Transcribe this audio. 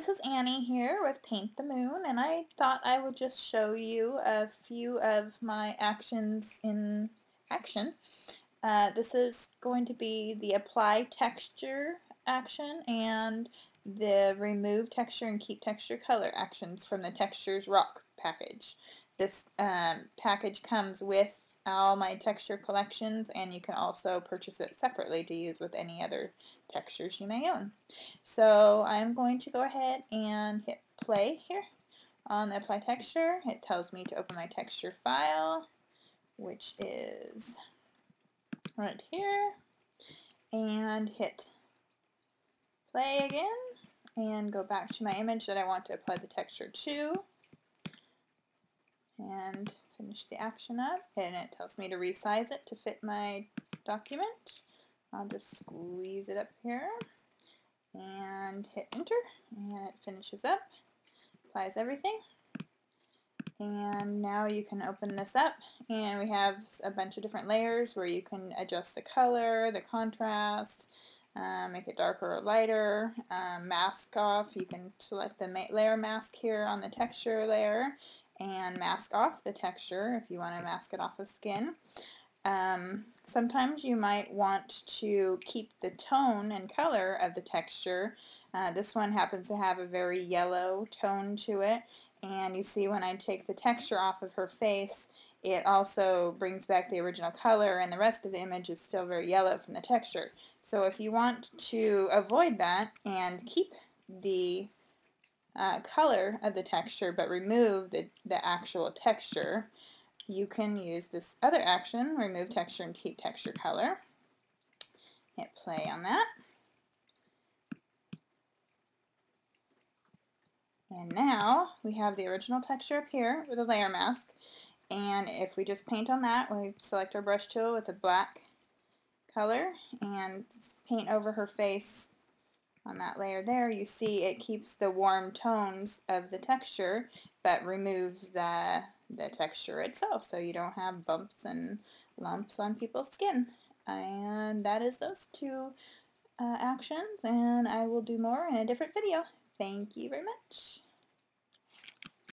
this is Annie here with Paint the Moon and I thought I would just show you a few of my actions in action. Uh, this is going to be the apply texture action and the remove texture and keep texture color actions from the textures rock package. This um, package comes with all my texture collections and you can also purchase it separately to use with any other textures you may own. So I'm going to go ahead and hit play here on the apply texture. It tells me to open my texture file which is right here and hit play again and go back to my image that I want to apply the texture to and finish the action up and it tells me to resize it to fit my document. I'll just squeeze it up here and hit enter and it finishes up, applies everything. And now you can open this up and we have a bunch of different layers where you can adjust the color, the contrast, um, make it darker or lighter, um, mask off. You can select the layer mask here on the texture layer and mask off the texture if you want to mask it off of skin. Um, sometimes you might want to keep the tone and color of the texture. Uh, this one happens to have a very yellow tone to it and you see when I take the texture off of her face it also brings back the original color and the rest of the image is still very yellow from the texture. So if you want to avoid that and keep the uh, color of the texture but remove the, the actual texture, you can use this other action, remove texture and keep texture color. Hit play on that. And now we have the original texture up here with a layer mask. And if we just paint on that, we select our brush tool with a black color and paint over her face on that layer there, you see it keeps the warm tones of the texture but removes the, the texture itself so you don't have bumps and lumps on people's skin. And that is those two uh, actions and I will do more in a different video. Thank you very much.